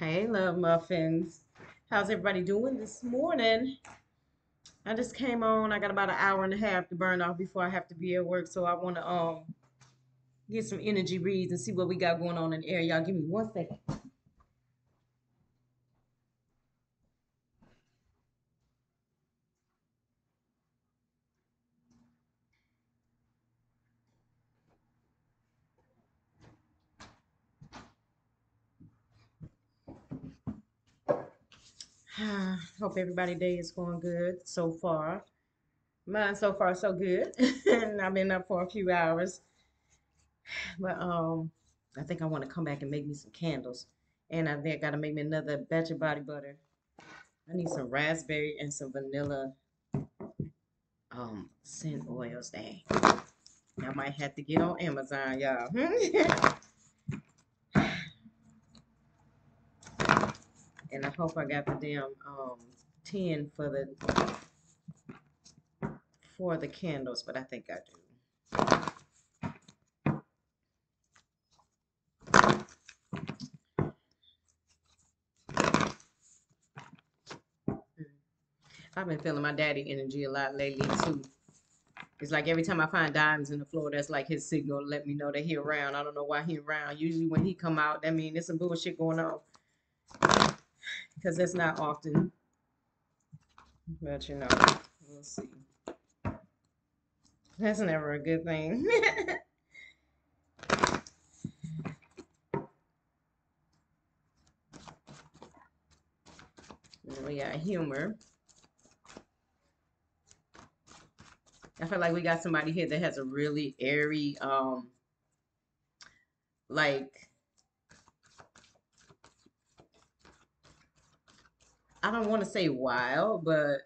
Hey, love muffins. How's everybody doing this morning? I just came on. I got about an hour and a half to burn off before I have to be at work, so I want to um get some energy reads and see what we got going on in the air. Y'all give me one second. Hope everybody day is going good so far. Mine so far so good. and I've been up for a few hours. But um I think I want to come back and make me some candles. And I think I gotta make me another batch of body butter. I need some raspberry and some vanilla um scent oils. Dang. I might have to get on Amazon, y'all. and I hope I got the damn um tin for the for the candles, but I think I do. I've been feeling my daddy energy a lot lately too. It's like every time I find diamonds in the floor, that's like his signal to let me know that he around. I don't know why he around. Usually when he come out, that means there's some bullshit going on. Because that's not often. But you know, we'll see. That's never a good thing. we got humor. I feel like we got somebody here that has a really airy, um, like, I don't want to say wild, but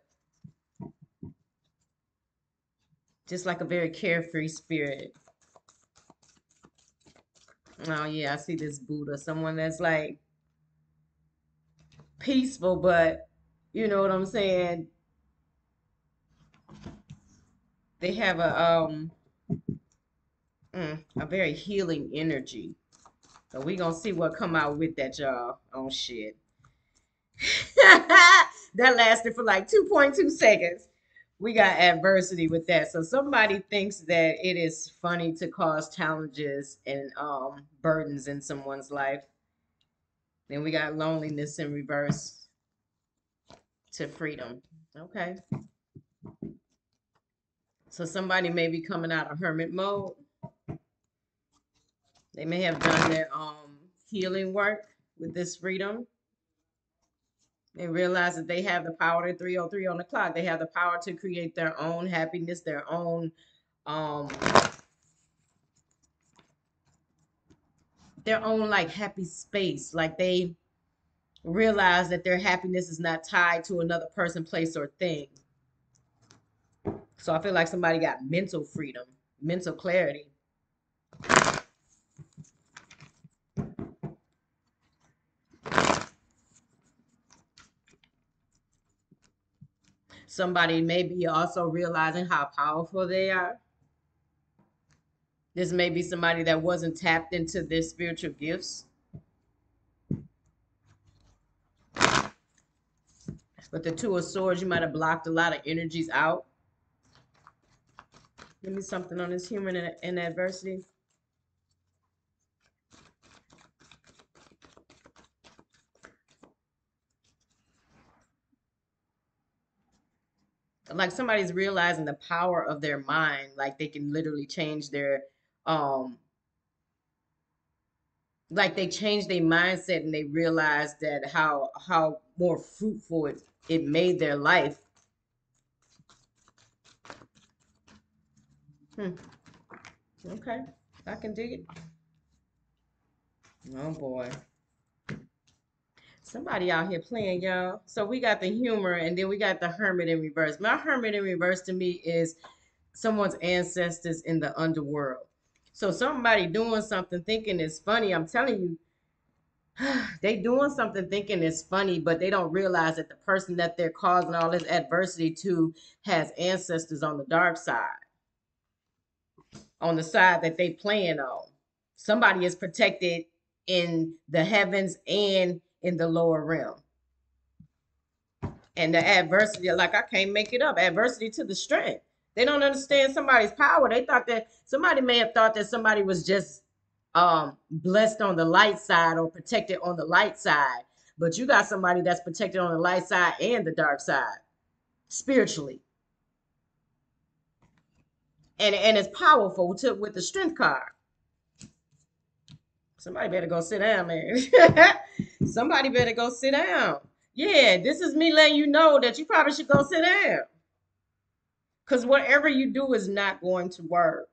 just like a very carefree spirit. Oh yeah, I see this Buddha, someone that's like peaceful, but you know what I'm saying? They have a um mm, a very healing energy. So we gonna see what come out with that, y'all. Oh shit. that lasted for like 2.2 seconds. We got adversity with that. So somebody thinks that it is funny to cause challenges and um burdens in someone's life. Then we got loneliness in reverse to freedom. Okay. So somebody may be coming out of hermit mode. They may have done their um healing work with this freedom. They realize that they have the power to 303 on the clock. They have the power to create their own happiness, their own um their own like happy space. Like they realize that their happiness is not tied to another person, place, or thing. So I feel like somebody got mental freedom, mental clarity. Somebody may be also realizing how powerful they are. This may be somebody that wasn't tapped into their spiritual gifts. But the Two of Swords, you might have blocked a lot of energies out. Give me something on this human in, in adversity. Like somebody's realizing the power of their mind like they can literally change their um like they change their mindset and they realize that how how more fruitful it, it made their life. Hmm. Okay. I can dig it. Oh boy Somebody out here playing, y'all. So we got the humor and then we got the hermit in reverse. My hermit in reverse to me is someone's ancestors in the underworld. So somebody doing something thinking it's funny. I'm telling you, they doing something thinking it's funny, but they don't realize that the person that they're causing all this adversity to has ancestors on the dark side. On the side that they playing on. Somebody is protected in the heavens and in the lower realm. And the adversity, like I can't make it up, adversity to the strength. They don't understand somebody's power. They thought that somebody may have thought that somebody was just um blessed on the light side or protected on the light side. But you got somebody that's protected on the light side and the dark side spiritually. And and it's powerful to with the strength card. Somebody better go sit down, man. Somebody better go sit down. Yeah, this is me letting you know that you probably should go sit down. Because whatever you do is not going to work.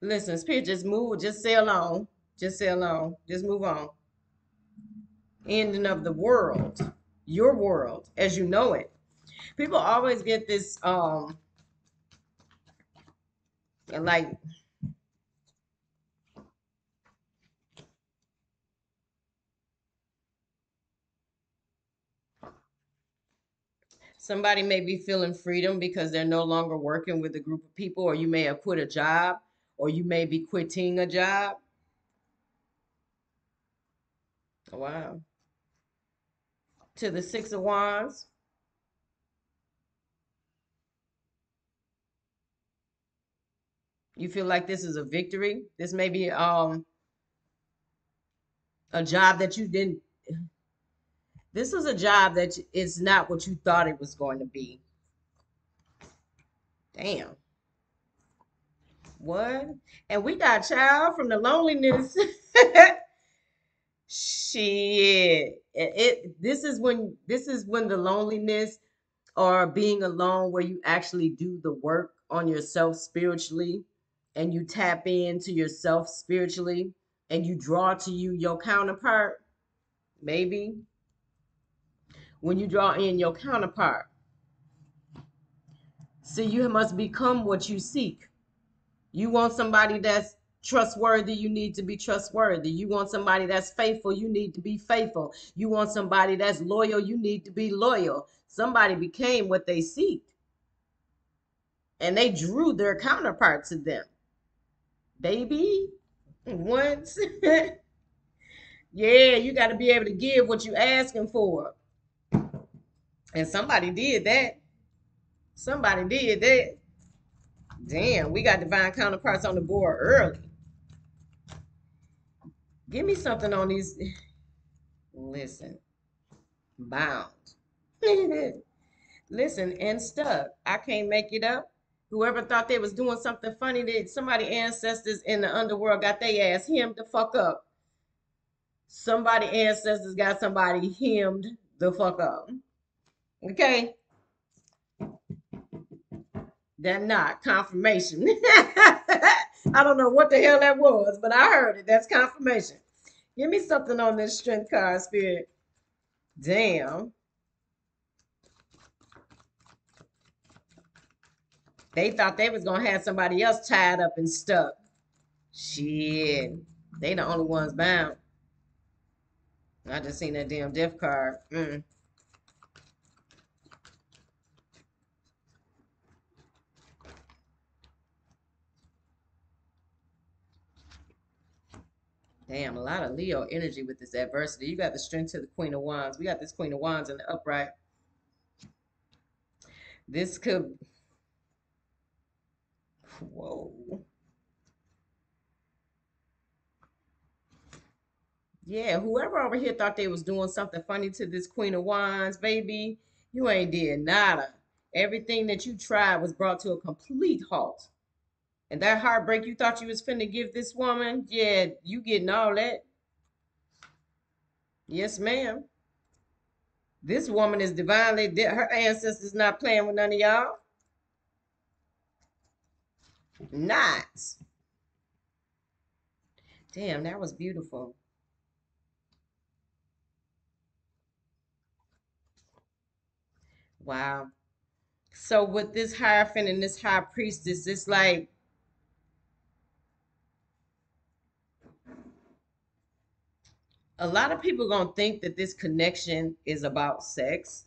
Listen, Spirit, just move, just sail on. Just sail on. Just move on. Ending of the world. Your world as you know it. People always get this um like Somebody may be feeling freedom because they're no longer working with a group of people, or you may have quit a job, or you may be quitting a job. Wow. To the Six of Wands. You feel like this is a victory. This may be um a job that you didn't this is a job that is not what you thought it was going to be. Damn. What? And we got child from the loneliness. Shit. It, it this is when this is when the loneliness or being alone where you actually do the work on yourself spiritually and you tap into yourself spiritually and you draw to you your counterpart maybe when you draw in your counterpart. See, you must become what you seek. You want somebody that's trustworthy, you need to be trustworthy. You want somebody that's faithful, you need to be faithful. You want somebody that's loyal, you need to be loyal. Somebody became what they seek. And they drew their counterpart to them. Baby, once. yeah, you got to be able to give what you're asking for. And somebody did that. Somebody did that. Damn, we got divine counterparts on the board early. Give me something on these. Listen, bound. Listen, and stuck. I can't make it up. Whoever thought they was doing something funny, that somebody ancestors in the underworld got their ass him the fuck up. Somebody ancestors got somebody hemmed the fuck up. Okay. That not confirmation. I don't know what the hell that was, but I heard it. That's confirmation. Give me something on this strength card, spirit. Damn. They thought they was gonna have somebody else tied up and stuck. Shit. They the only ones bound. I just seen that damn death card. Mm. Damn, a lot of Leo energy with this adversity. You got the strength to the Queen of Wands. We got this Queen of Wands in the upright. This could... Whoa. Yeah, whoever over here thought they was doing something funny to this Queen of Wands, baby, you ain't did nada. Everything that you tried was brought to a complete halt. And that heartbreak you thought you was finna give this woman, yeah, you getting all that. Yes, ma'am. This woman is divinely, her ancestors not playing with none of y'all. Not. Damn, that was beautiful. Wow. So with this Hierophant and this High Priestess, it's like a lot of people gonna think that this connection is about sex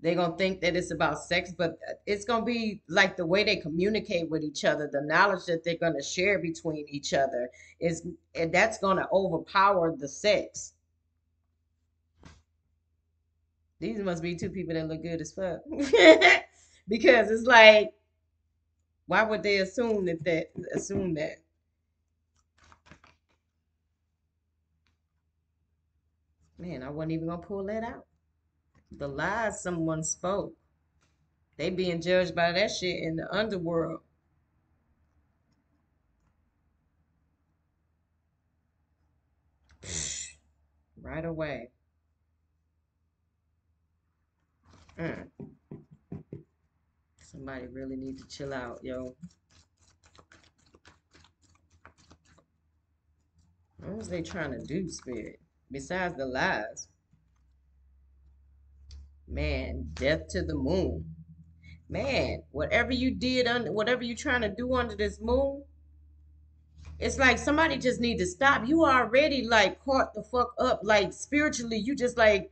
They're gonna think that it's about sex, but it's gonna be like the way they communicate with each other, the knowledge that they're gonna share between each other is and that's gonna overpower the sex. These must be two people that look good as fuck. because it's like, why would they assume that that assume that? Man, I wasn't even gonna pull that out. The lies someone spoke. They being judged by that shit in the underworld. right away. Mm. Somebody really need to chill out, yo. What was they trying to do, Spirit? Besides the lies. Man, death to the moon. Man, whatever you did under whatever you're trying to do under this moon, it's like somebody just need to stop. You already like caught the fuck up. Like spiritually, you just like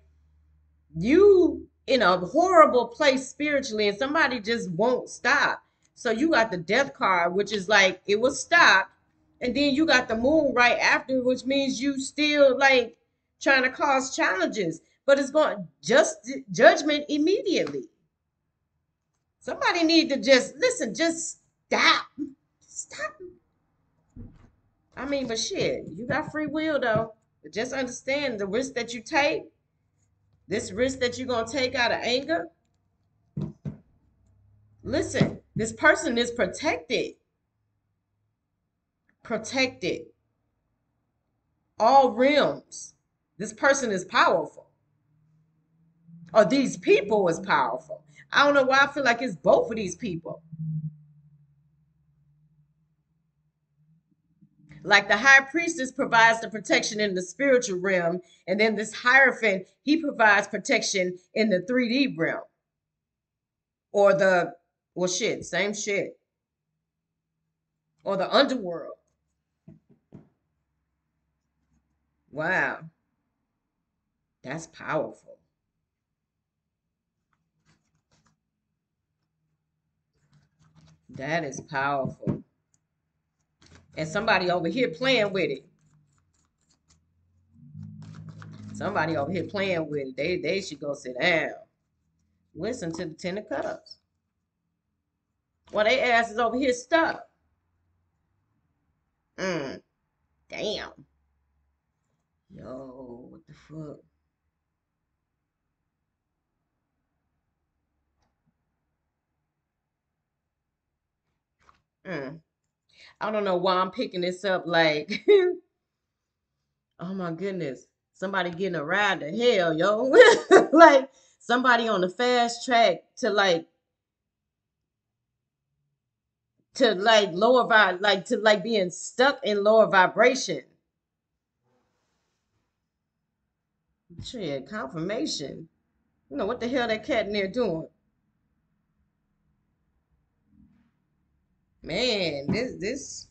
you in a horrible place spiritually, and somebody just won't stop. So you got the death card, which is like it was stopped, and then you got the moon right after, which means you still like trying to cause challenges but it's going just judgment immediately. Somebody need to just listen, just stop. Stop. I mean, but shit, you got free will though. But just understand the risk that you take, this risk that you're gonna take out of anger. Listen, this person is protected. Protected. All realms. This person is powerful or these people is powerful. I don't know why I feel like it's both of these people. Like the high priestess provides the protection in the spiritual realm, and then this Hierophant, he provides protection in the 3D realm. Or the, well, shit, same shit. Or the underworld. Wow. That's powerful. That is powerful. And somebody over here playing with it. Somebody over here playing with it. They they should go sit down. Listen to the Ten of Cups. Well, they ass is over here stuck. Mm. Damn. Yo, what the fuck? Mm. I don't know why I'm picking this up like, oh my goodness, somebody getting a ride to hell, yo. like somebody on the fast track to like to like lower vibe, like to like being stuck in lower vibration. Shit, confirmation. You know what the hell that cat in there doing? Man, this this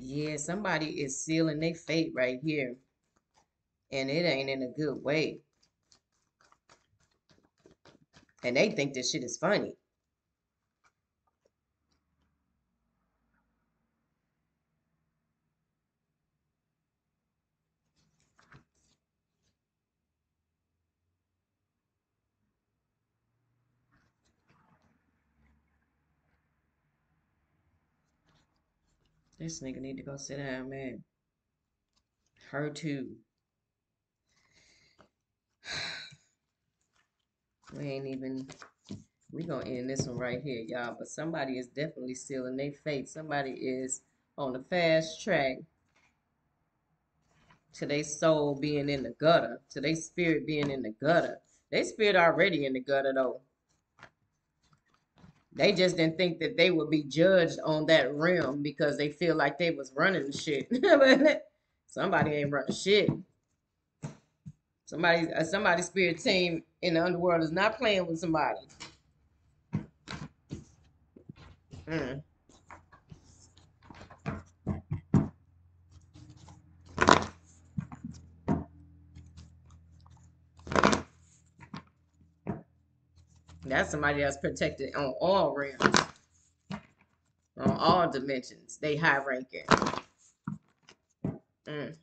yeah, somebody is sealing their fate right here. And it ain't in a good way. And they think this shit is funny. This nigga need to go sit down, man. Her too. We ain't even we gonna end this one right here, y'all. But somebody is definitely sealing their fate. Somebody is on the fast track to their soul being in the gutter, to their spirit being in the gutter. Their spirit already in the gutter though. They just didn't think that they would be judged on that realm because they feel like they was running shit. somebody ain't running shit. Somebody, uh, somebody's spirit team in the underworld is not playing with somebody. Mm. That's somebody that's protected on all realms, on all dimensions. They high ranking. Mm.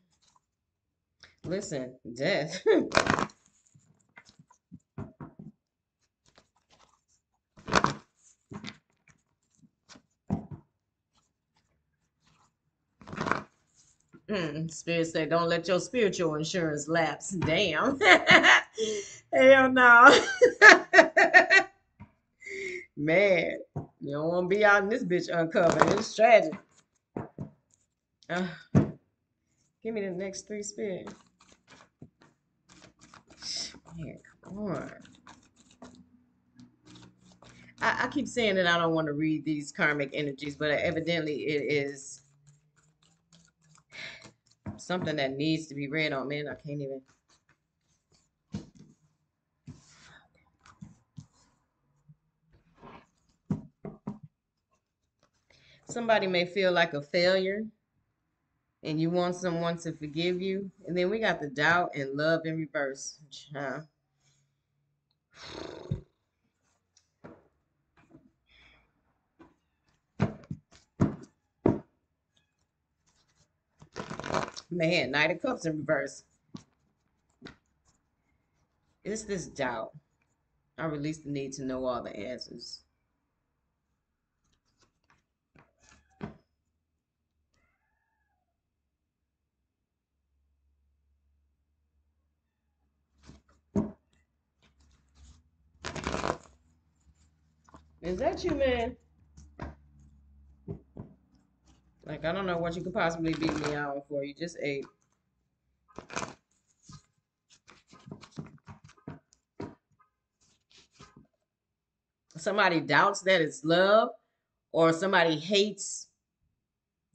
Listen, death. Mm, Spirit said, don't let your spiritual insurance lapse. Damn. Hell no. Man, you don't want to be out in this bitch uncovered. It's tragic. Uh, give me the next three spirit. Man, come on. I, I keep saying that I don't want to read these karmic energies, but evidently it is something that needs to be read on. Man, I can't even. Somebody may feel like a failure and you want someone to forgive you. And then we got the doubt and love in reverse. Huh? Man, Knight of Cups in reverse. It's this doubt. I release the need to know all the answers. Is that you, man? Like, I don't know what you could possibly beat me out for. You just ate. Somebody doubts that it's love, or somebody hates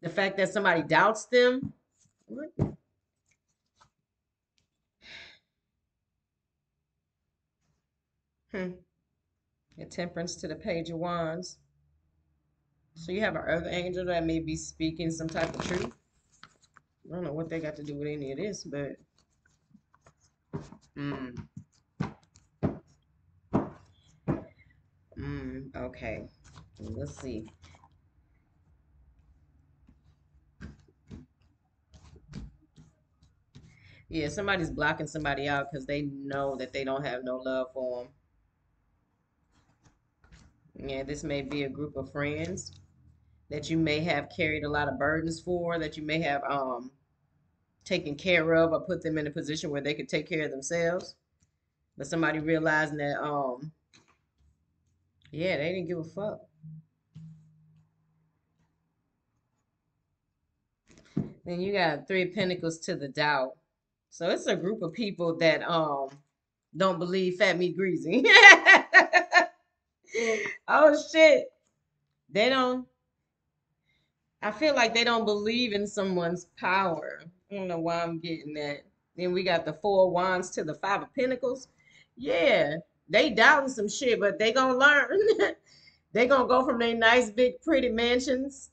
the fact that somebody doubts them. What? Hmm. A temperance to the page of wands. So you have an earth angel that may be speaking some type of truth. I don't know what they got to do with any of this, but mm. Mm, okay. Let's see. Yeah, somebody's blocking somebody out because they know that they don't have no love for them. Yeah, this may be a group of friends that you may have carried a lot of burdens for, that you may have um, taken care of or put them in a position where they could take care of themselves. But somebody realizing that, um, yeah, they didn't give a fuck. Then you got three pentacles to the doubt. So it's a group of people that um don't believe fat meat greasy. oh shit. They don't I feel like they don't believe in someone's power. I don't know why I'm getting that. Then we got the four wands to the five of pentacles. Yeah, they doubting some shit, but they gonna learn. they gonna go from their nice big pretty mansions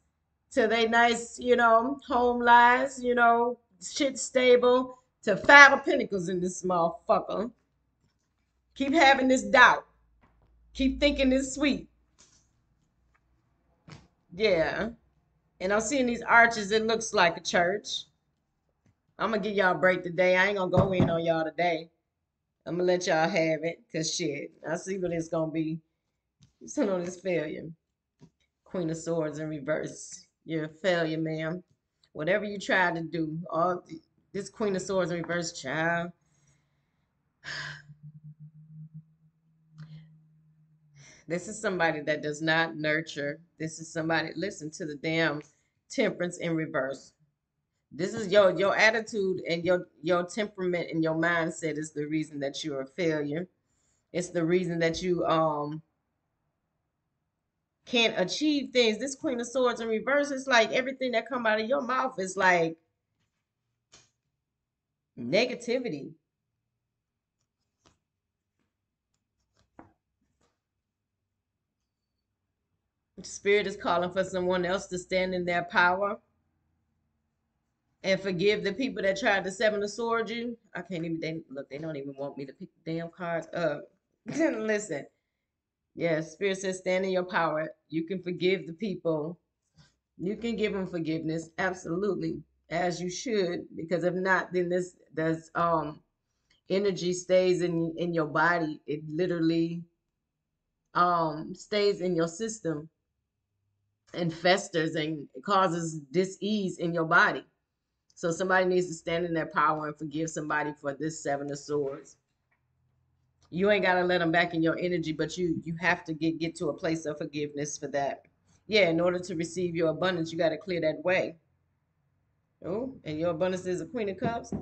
to their nice, you know, home lives, you know, shit stable to five of pentacles in this motherfucker. Keep having this doubt. Keep thinking it's sweet. Yeah. And I'm seeing these arches. It looks like a church. I'm going to give y'all a break today. I ain't going to go in on y'all today. I'm going to let y'all have it. Because shit, I see what it's going to be. Send on this failure. Queen of Swords in reverse. You're a failure, ma'am. Whatever you try to do, all this Queen of Swords in reverse, child. This is somebody that does not nurture. This is somebody, listen to the damn temperance in reverse. This is your your attitude and your your temperament and your mindset is the reason that you're a failure. It's the reason that you um can't achieve things. This Queen of Swords in reverse, it's like everything that come out of your mouth is like negativity. Spirit is calling for someone else to stand in their power and forgive the people that tried to seven the sword you. I can't even they look, they don't even want me to pick the damn cards up. Listen, Yes, Spirit says, stand in your power. You can forgive the people. You can give them forgiveness, absolutely, as you should, because if not, then this does um energy stays in in your body. It literally um stays in your system and festers and causes dis-ease in your body. So somebody needs to stand in their power and forgive somebody for this seven of swords. You ain't gotta let them back in your energy, but you you have to get get to a place of forgiveness for that. Yeah, in order to receive your abundance, you gotta clear that way. Oh, and your abundance is a queen of cups.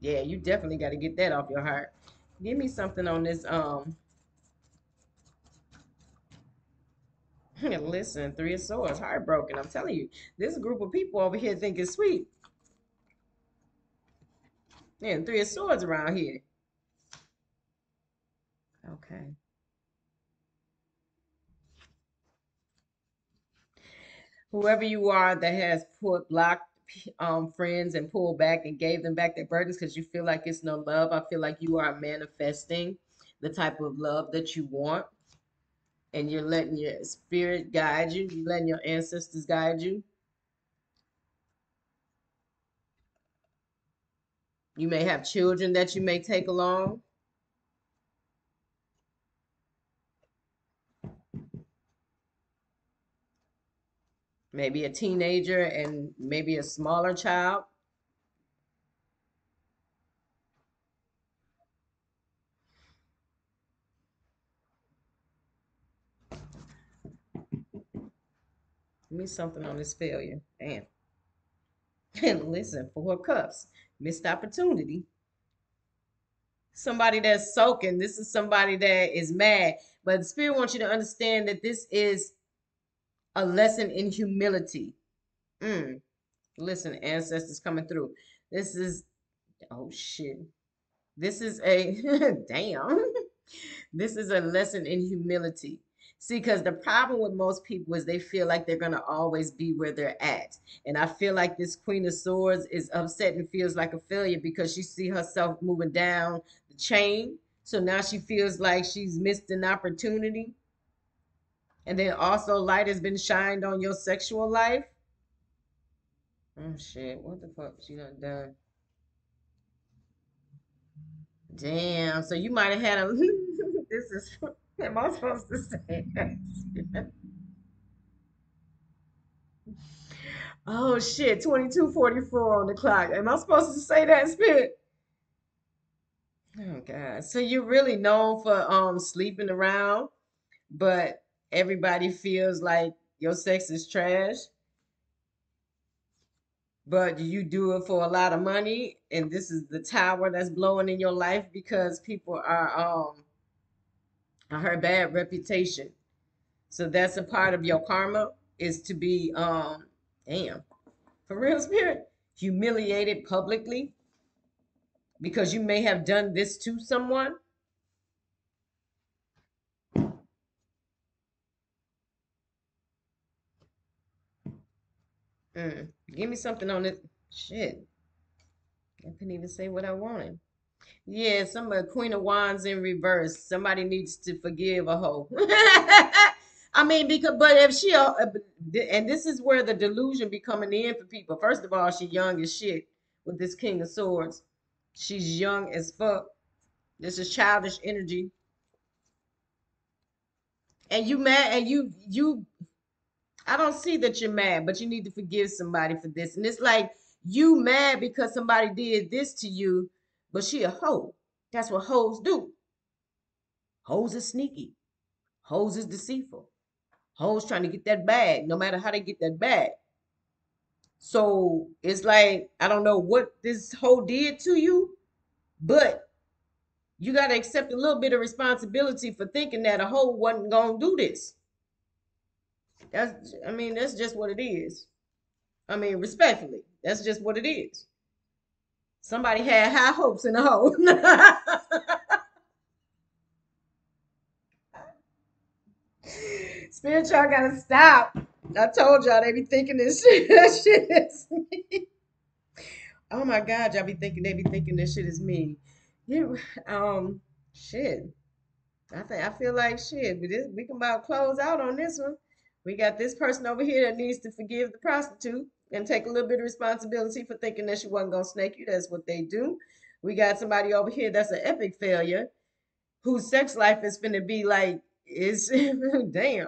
Yeah, you definitely got to get that off your heart. Give me something on this um Listen, three of swords, heartbroken. I'm telling you, this group of people over here think it's sweet. Yeah, three of swords around here. Okay. Whoever you are that has put blocked um, friends and pulled back and gave them back their burdens because you feel like it's no love. I feel like you are manifesting the type of love that you want and you're letting your spirit guide you, you're letting your ancestors guide you. You may have children that you may take along. Maybe a teenager and maybe a smaller child. Me something on this failure. Damn. And listen, four cups. Missed opportunity. Somebody that's soaking. This is somebody that is mad. But the spirit wants you to understand that this is a lesson in humility. Mm. Listen, ancestors coming through. This is oh shit. This is a damn. This is a lesson in humility. See, because the problem with most people is they feel like they're going to always be where they're at. And I feel like this Queen of Swords is upset and feels like a failure because she see herself moving down the chain. So now she feels like she's missed an opportunity. And then also light has been shined on your sexual life. Oh shit, what the fuck she done done? Damn, so you might have had a this is Am I supposed to say oh shit, 2244 on the clock. Am I supposed to say that, spit? Oh god. So you're really known for um sleeping around, but everybody feels like your sex is trash. But you do it for a lot of money, and this is the tower that's blowing in your life because people are um her bad reputation. So that's a part of your karma is to be um damn for real spirit humiliated publicly because you may have done this to someone. Mm, give me something on it. Shit. I couldn't even say what I wanted. Yeah, somebody Queen of Wands in reverse. Somebody needs to forgive a hoe. I mean, because but if she uh, and this is where the delusion be coming in for people. First of all, she young as shit with this King of Swords. She's young as fuck. This is childish energy. And you mad and you you I don't see that you're mad, but you need to forgive somebody for this. And it's like you mad because somebody did this to you but she a hoe. That's what hoes do. Hoes is sneaky. Hoes is deceitful. Hoes trying to get that bag, no matter how they get that bag. So it's like, I don't know what this hoe did to you, but you got to accept a little bit of responsibility for thinking that a hoe wasn't going to do this. That's, I mean, that's just what it is. I mean, respectfully, that's just what it is. Somebody had high hopes in the hole. Spirit, y'all gotta stop. I told y'all they be thinking this shit, that shit is me. Oh my God, y'all be thinking they be thinking this shit is me. You, um, shit. I think I feel like shit. But this, we can about close out on this one. We got this person over here that needs to forgive the prostitute and take a little bit of responsibility for thinking that she wasn't gonna snake you. That's what they do. We got somebody over here that's an epic failure, whose sex life is going to be like it's damn.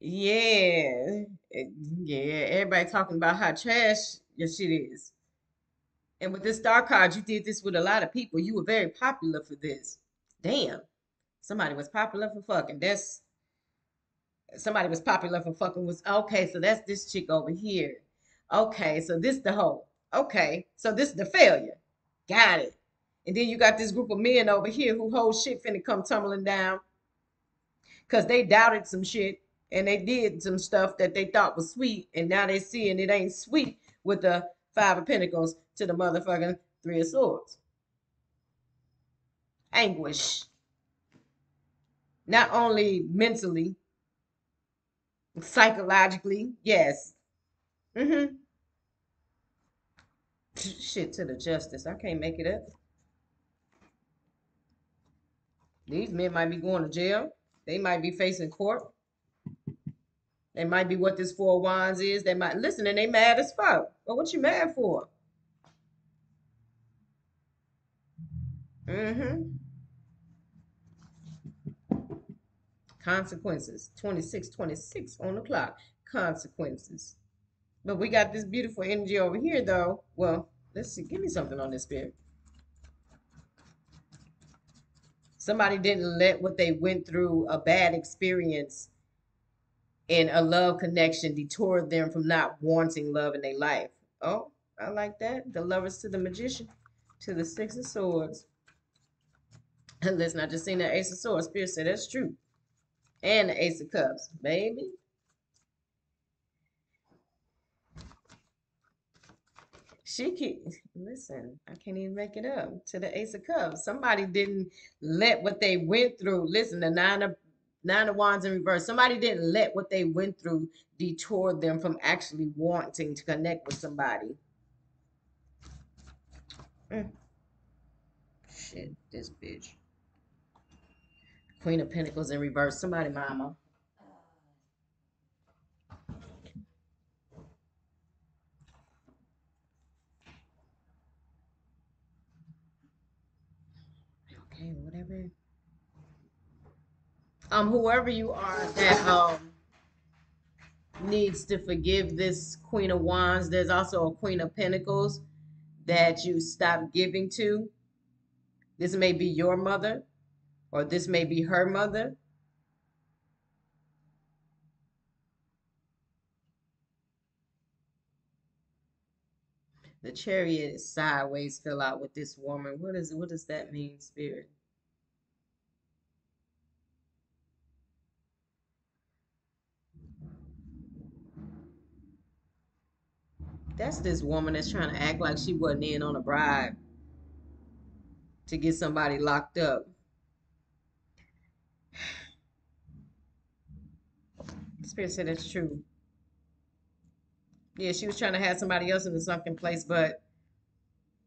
Yeah, yeah. Everybody talking about how trash your shit is. And with this star card, you did this with a lot of people. You were very popular for this. Damn. Somebody was popular for fucking. That's somebody was popular for fucking was okay, so that's this chick over here. Okay, so this the hoe. Okay, so this the failure. Got it. And then you got this group of men over here who whole shit finna come tumbling down. Cause they doubted some shit and they did some stuff that they thought was sweet, and now they seeing it ain't sweet with the five of pentacles to the motherfucking three of swords. Anguish. Not only mentally, psychologically, yes. Mm-hmm. Shit to the justice. I can't make it up. These men might be going to jail. They might be facing court. They might be what this four wands is. They might listen and they mad as fuck. But what you mad for? Mm-hmm. Consequences. 26, 26 on the clock. Consequences. But we got this beautiful energy over here, though. Well, let's see. Give me something on this spirit. Somebody didn't let what they went through, a bad experience, and a love connection detour them from not wanting love in their life. Oh, I like that. The lovers to the magician, to the six of swords. And listen, I just seen that ace of swords. Spirit said that's true. And the ace of cups, baby. She keep listen, I can't even make it up to the ace of cups. Somebody didn't let what they went through. Listen, the nine of nine of wands in reverse. Somebody didn't let what they went through detour them from actually wanting to connect with somebody. Mm. Shit, this bitch. Queen of Pentacles in reverse. Somebody, mama. Okay, whatever. Um, whoever you are that um needs to forgive this Queen of Wands. There's also a Queen of Pentacles that you stop giving to. This may be your mother, or this may be her mother. The chariot is sideways fill out with this woman. What is what does that mean, spirit? That's this woman that's trying to act like she wasn't in on a bribe to get somebody locked up. Spirit said it's true. Yeah, she was trying to have somebody else in the sunken place, but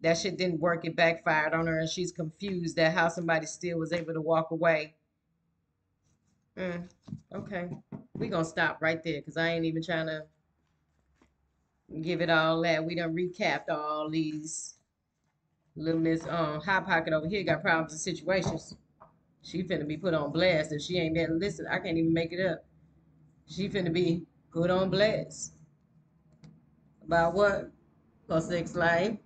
that shit didn't work. It backfired on her, and she's confused at how somebody still was able to walk away. Mm, okay, we gonna stop right there because I ain't even trying to give it all that. We done recapped all these. Little Miss um Hot Pocket over here got problems and situations. She finna be put on blast if she ain't been listen. I can't even make it up. She finna be good on blast. About what? Her sex life.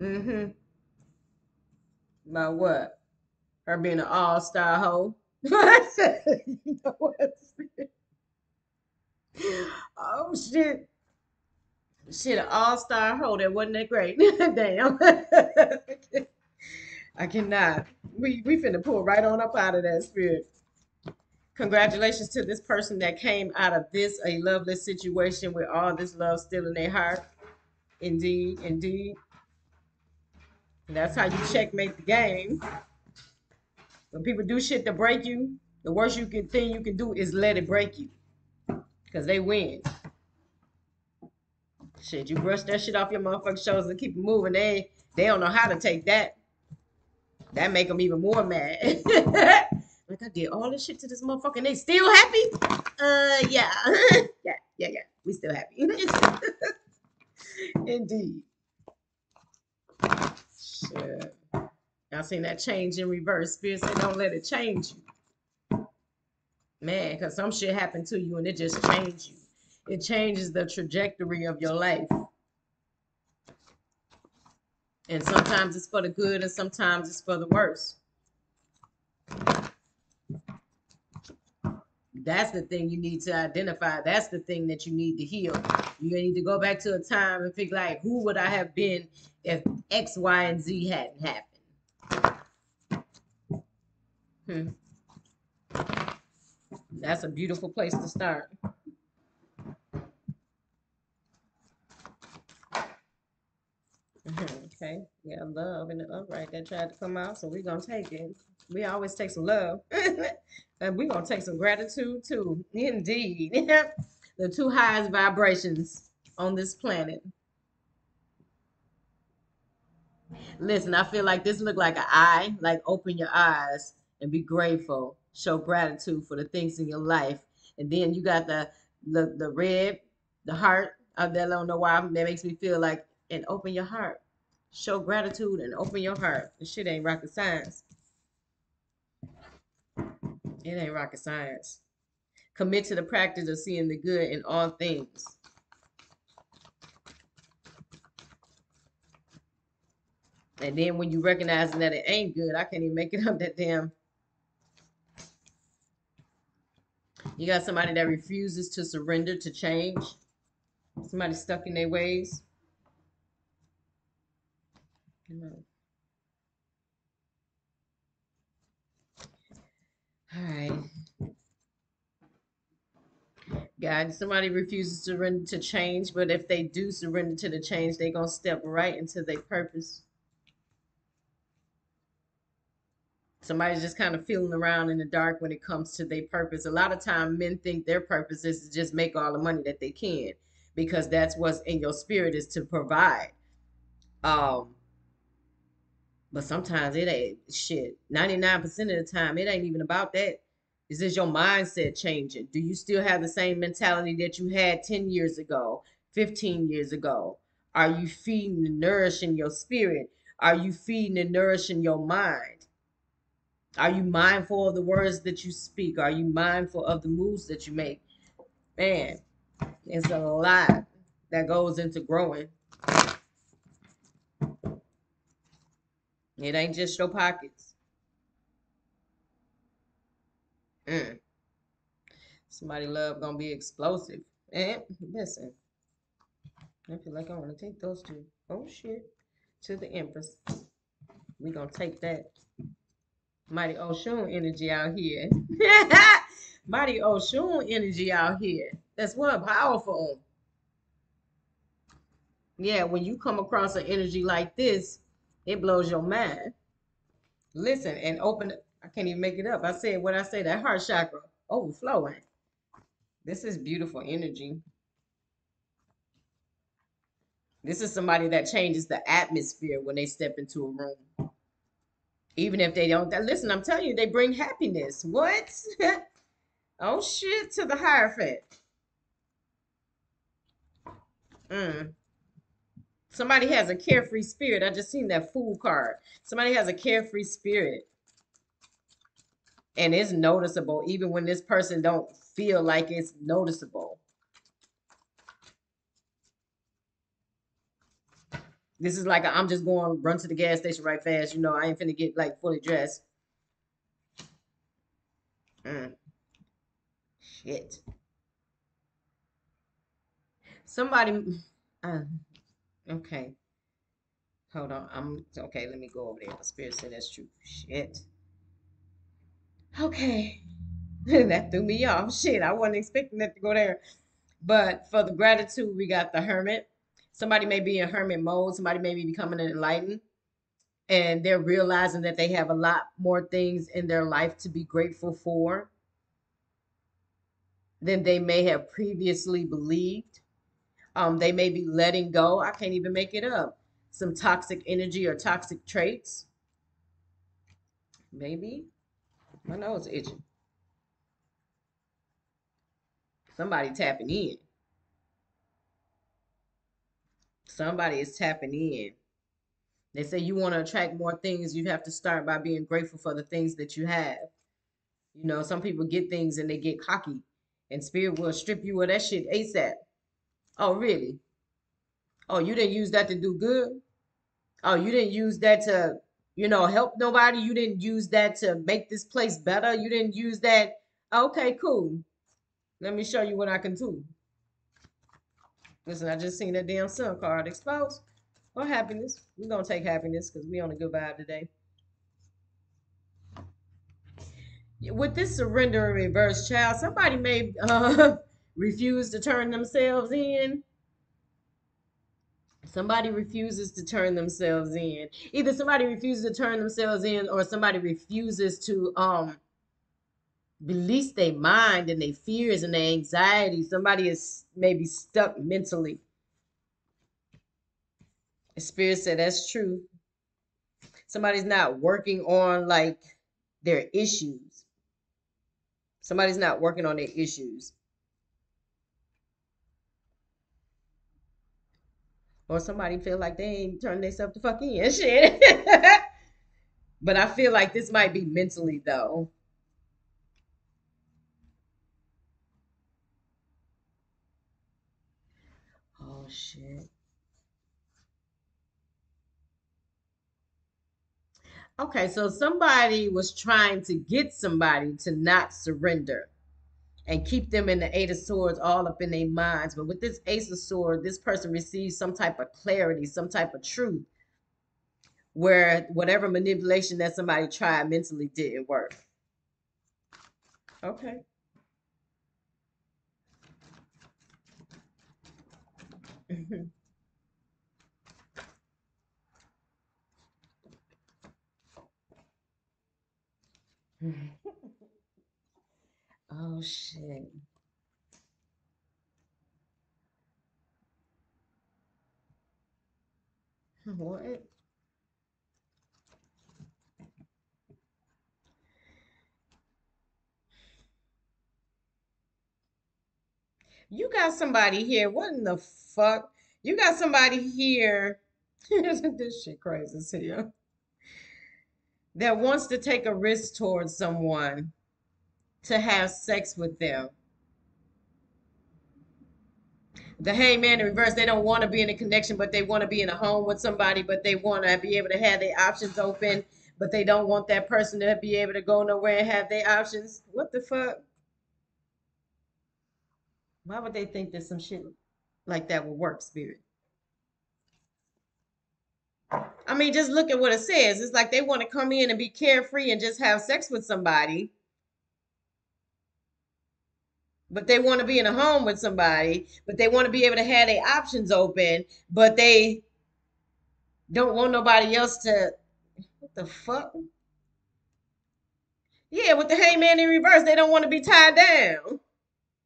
Mm-hmm. About what? Her being an all-star hoe. you know what? oh shit. Shit, an all-star hoe that wasn't that great. Damn. I cannot. We we finna pull right on up out of that spirit. Congratulations to this person that came out of this a loveless situation with all this love still in their heart. Indeed, indeed. And that's how you checkmate the game. When people do shit to break you, the worst you can thing you can do is let it break you. Because they win. Shit, you brush that shit off your motherfucking shoulders and keep moving. They they don't know how to take that. That make them even more mad. like I did all this shit to this motherfucker and they still happy? Uh yeah. yeah, yeah, yeah. We still happy. Indeed. Shit. I seen that change in reverse. Spirit said don't let it change you. Man, because some shit happened to you and it just changed you. It changes the trajectory of your life. And sometimes it's for the good and sometimes it's for the worse. That's the thing you need to identify. That's the thing that you need to heal. You need to go back to a time and think like, who would I have been if X, Y, and Z hadn't happened? Hmm. That's a beautiful place to start. Mm-hmm. Okay. Yeah, love and the upright that tried to come out. So we're gonna take it. We always take some love. and we're gonna take some gratitude too. Indeed. the two highest vibrations on this planet. Listen, I feel like this look like an eye. Like open your eyes and be grateful. Show gratitude for the things in your life. And then you got the the, the red, the heart. Of that I don't know why that makes me feel like and open your heart. Show gratitude and open your heart. This shit ain't rocket science. It ain't rocket science. Commit to the practice of seeing the good in all things. And then when you recognizing that it ain't good, I can't even make it up that damn. You got somebody that refuses to surrender to change. Somebody stuck in their ways. All right. God, somebody refuses to surrender to change, but if they do surrender to the change, they're going to step right into their purpose. Somebody's just kind of feeling around in the dark when it comes to their purpose. A lot of time men think their purpose is to just make all the money that they can because that's what's in your spirit is to provide. Um, but sometimes it ain't shit. 99% of the time, it ain't even about that. Is this your mindset changing? Do you still have the same mentality that you had 10 years ago, 15 years ago? Are you feeding and nourishing your spirit? Are you feeding and nourishing your mind? Are you mindful of the words that you speak? Are you mindful of the moves that you make? Man, it's a lot that goes into growing. It ain't just your pockets. Mm. Somebody love gonna be explosive. And listen, I feel like I want to take those two. Oh shit. To the Empress. We gonna take that. Mighty Oshun energy out here. Mighty Oshun energy out here. That's what powerful. Yeah, when you come across an energy like this, it blows your mind. Listen and open. I can't even make it up. I said what I say. That heart chakra overflowing. This is beautiful energy. This is somebody that changes the atmosphere when they step into a room. Even if they don't. Listen, I'm telling you, they bring happiness. What? oh shit to the Hierophant. Mm. Somebody has a carefree spirit. I just seen that fool card. Somebody has a carefree spirit. And it's noticeable even when this person don't feel like it's noticeable. This is like i am just going run to the gas station right fast. You know, I ain't finna get like fully dressed. Mm. Shit. Somebody. Uh, Okay. Hold on. I'm okay. Let me go over there. The spirit said that's true. Shit. Okay. that threw me off. Shit. I wasn't expecting that to go there. But for the gratitude, we got the hermit. Somebody may be in hermit mode. Somebody may be becoming an enlightened. And they're realizing that they have a lot more things in their life to be grateful for than they may have previously believed. Um, they may be letting go. I can't even make it up. Some toxic energy or toxic traits. Maybe. My nose itching. Somebody tapping in. Somebody is tapping in. They say you want to attract more things, you have to start by being grateful for the things that you have. You know, some people get things and they get cocky, and spirit will strip you of that shit ASAP. Oh, really? Oh, you didn't use that to do good? Oh, you didn't use that to, you know, help nobody? You didn't use that to make this place better? You didn't use that? Okay, cool. Let me show you what I can do. Listen, I just seen that damn sun card exposed. Or happiness. We're going to take happiness because we on a good vibe today. With this surrender and reverse child, somebody may uh, refuse to turn themselves in. Somebody refuses to turn themselves in. Either somebody refuses to turn themselves in or somebody refuses to um release their mind and their fears and their anxiety. Somebody is maybe stuck mentally. The spirit said that's true. Somebody's not working on like their issues. Somebody's not working on their issues. Or somebody feel like they ain't turning themselves to fuck in shit. but I feel like this might be mentally though. Oh shit. Okay, so somebody was trying to get somebody to not surrender and keep them in the Eight of Swords all up in their minds. But with this Ace of Swords, this person receives some type of clarity, some type of truth, where whatever manipulation that somebody tried mentally didn't work. Okay. Mm-hmm. Mm-hmm. Oh shit. What? You got somebody here. What in the fuck? You got somebody here. this shit crazy as hell that wants to take a risk towards someone to have sex with them. The hangman in reverse, they don't want to be in a connection, but they want to be in a home with somebody, but they want to be able to have their options open, but they don't want that person to be able to go nowhere and have their options. What the fuck? Why would they think that some shit like that would work, spirit? I mean, just look at what it says. It's like they want to come in and be carefree and just have sex with somebody. But they want to be in a home with somebody, but they want to be able to have their options open, but they don't want nobody else to what the fuck? Yeah, with the hangman in reverse, they don't want to be tied down.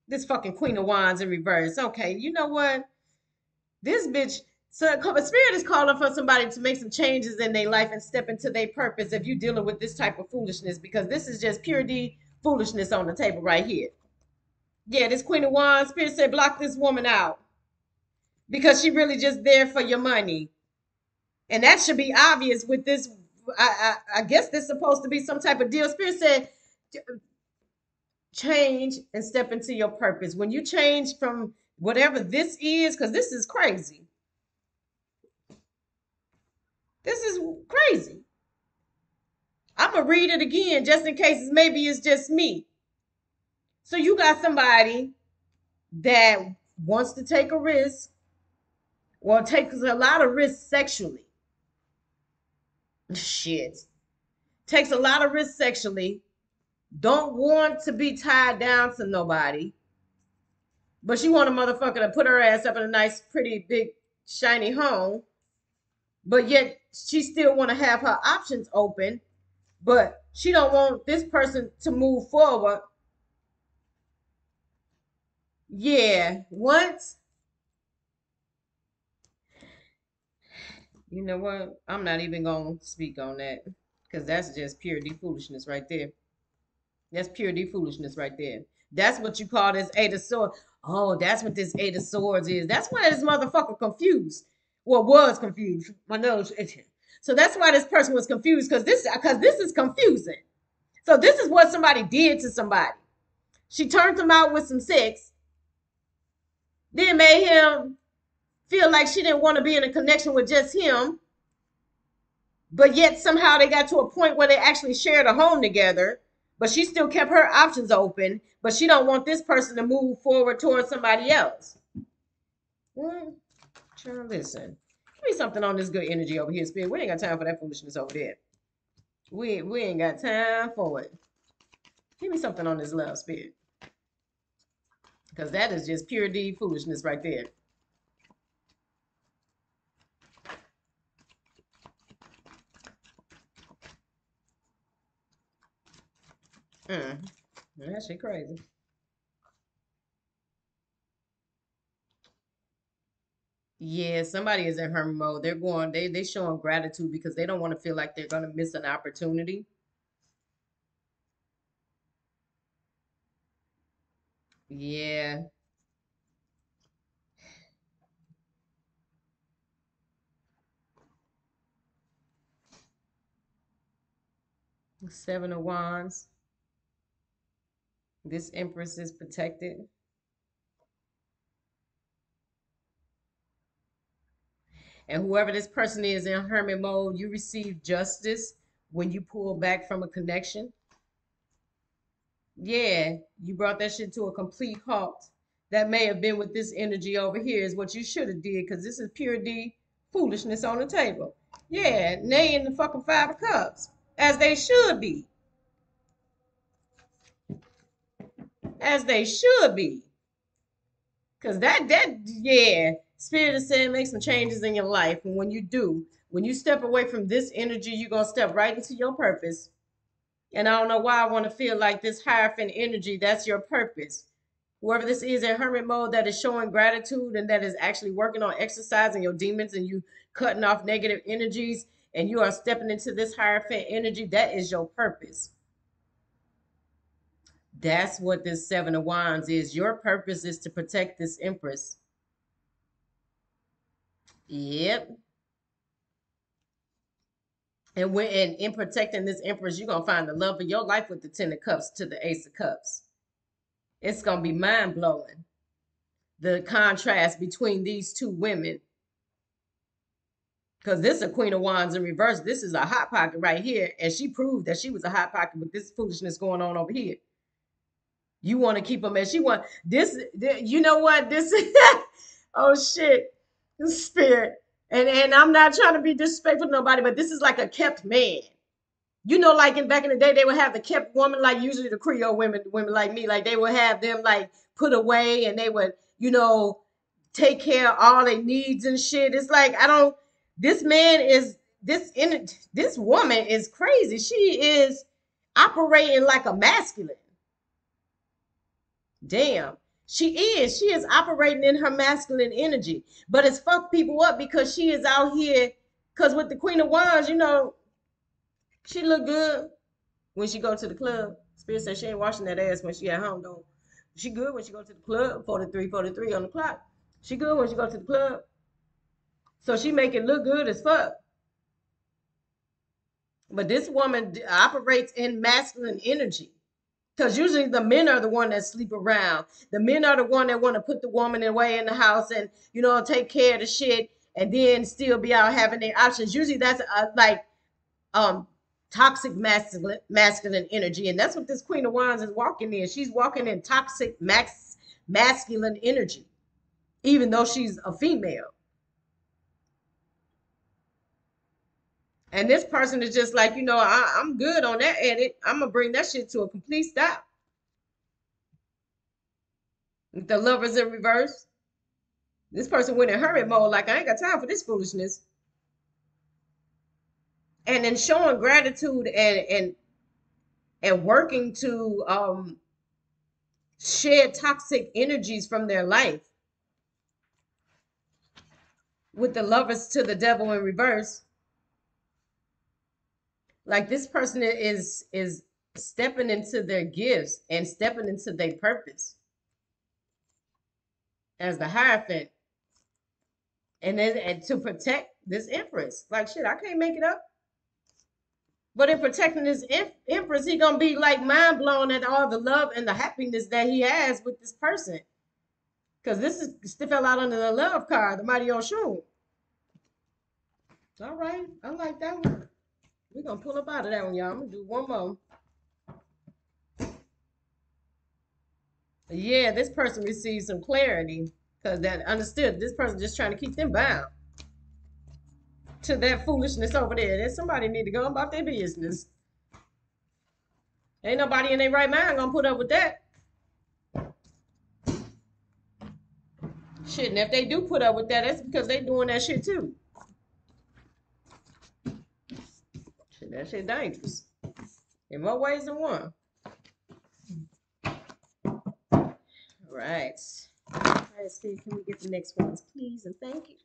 This fucking Queen of Wands in reverse. Okay, you know what? This bitch so spirit is calling for somebody to make some changes in their life and step into their purpose if you're dealing with this type of foolishness, because this is just pure D foolishness on the table right here. Yeah, this Queen of Wands, Spirit said block this woman out. Because she really just there for your money. And that should be obvious with this. I, I, I guess this supposed to be some type of deal. Spirit said change and step into your purpose. When you change from whatever this is, because this is crazy this is crazy. I'm going to read it again just in case maybe it's just me. So you got somebody that wants to take a risk or takes a lot of risks sexually. Shit. Takes a lot of risks sexually. Don't want to be tied down to nobody. But she want a motherfucker to put her ass up in a nice, pretty, big, shiny home but yet she still want to have her options open but she don't want this person to move forward yeah what you know what i'm not even gonna speak on that Because that's just pure D foolishness right there. That's pure D foolishness right there. That's what you call this Eight of Swords. Oh, that's what this Eight of Swords is. That's why this motherfucker confused. Well, was confused. My nose itching. So that's why this person was confused because this because this is confusing. So this is what somebody did to somebody. She turned him out with some sex, then made him feel like she didn't want to be in a connection with just him. But yet somehow they got to a point where they actually shared a home together. But she still kept her options open. But she don't want this person to move forward towards somebody else. Well, try listen. Give me something on this good energy over here, Spirit. We ain't got time for that foolishness over there. We, we ain't got time for it. Give me something on this love, Spirit. Because that is just pure D foolishness right there. Mm. That shit crazy. Yeah, somebody is in hermit mode. They're going, they they showing gratitude because they don't want to feel like they're gonna miss an opportunity. Yeah. Seven of Wands. This Empress is protected. And whoever this person is in hermit mode, you receive justice when you pull back from a connection. Yeah, you brought that shit to a complete halt. That may have been with this energy over here is what you should have did because this is pure D foolishness on the table. Yeah, nay in the fucking five of cups. As they should be. As they should be. Cause that that yeah, Spirit is saying make some changes in your life. And when you do, when you step away from this energy, you're going to step right into your purpose. And I don't know why I want to feel like this Hierophant energy, that's your purpose. Whoever this is in hermit mode that is showing gratitude and that is actually working on exercising your demons and you cutting off negative energies and you are stepping into this Hierophant energy, that is your purpose. That's what this Seven of Wands is. Your purpose is to protect this Empress. Yep. And when and in protecting this empress, you're gonna find the love of your life with the ten of cups to the ace of cups. It's gonna be mind blowing. The contrast between these two women. Because this is a queen of wands in reverse. This is a hot pocket right here. And she proved that she was a hot pocket with this foolishness going on over here. You want to keep them as she want this, you know what? This oh shit spirit. And and I'm not trying to be disrespectful to nobody, but this is like a kept man. You know, like in back in the day, they would have the kept woman, like usually the Creole women, women like me, like they would have them like put away and they would, you know, take care of all their needs and shit. It's like I don't this man is this in this woman is crazy. She is operating like a masculine. Damn. She is. She is operating in her masculine energy. But it's fucked people up because she is out here. Because with the Queen of Wands, you know, she look good when she go to the club. Spirit says she ain't washing that ass when she at home, though. She good when she go to the club. 43, 43 on the clock. She good when she go to the club. So she make it look good as fuck. But this woman operates in masculine energy. Because usually the men are the one that sleep around. The men are the one that want to put the woman away in the house and, you know, take care of the shit and then still be out having their options. Usually that's uh, like um toxic masculine masculine energy. And that's what this Queen of Wands is walking in. She's walking in toxic max masculine energy, even though she's a female. And this person is just like, you know, I, am good on that edit. I'm gonna bring that shit to a complete stop. The lovers in reverse. This person went in hermit mode, like I ain't got time for this foolishness. And then showing gratitude and and and working to um shed toxic energies from their life. With the lovers to the devil in reverse Like this person is is stepping into their gifts and stepping into their purpose as the Hierophant. And then and to protect this Empress. Like shit, I can't make it up. But in protecting this Empress, he gonna be like mind blown at all the love and the happiness that he has with this person. Because this is still fell out under the love card, the Mighty Oshun. All right, I like that one. We're gonna pull up out of that one, y'all. I'm gonna do one more. Yeah, this person received some clarity because that understood this person just trying to keep them bound to that foolishness over there. Then somebody need to go about their business. Ain't nobody in their right mind gonna put up with that. Shit, and if they do put up with that, that's because they doing that shit too. Shit, that shit dangerous. In more ways than one. All right. All right, Steve, can we get the next ones, please? And thank you.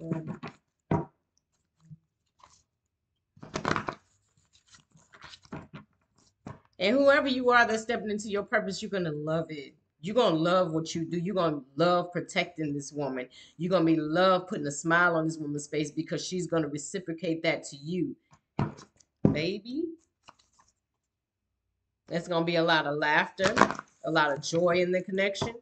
Um, and whoever you are that's stepping into your purpose, you're going to love it. You're going to love what you do. You're going to love protecting this woman. You're going to be love putting a smile on this woman's face because she's going to reciprocate that to you. Baby. There's going to be a lot of laughter, a lot of joy in the connection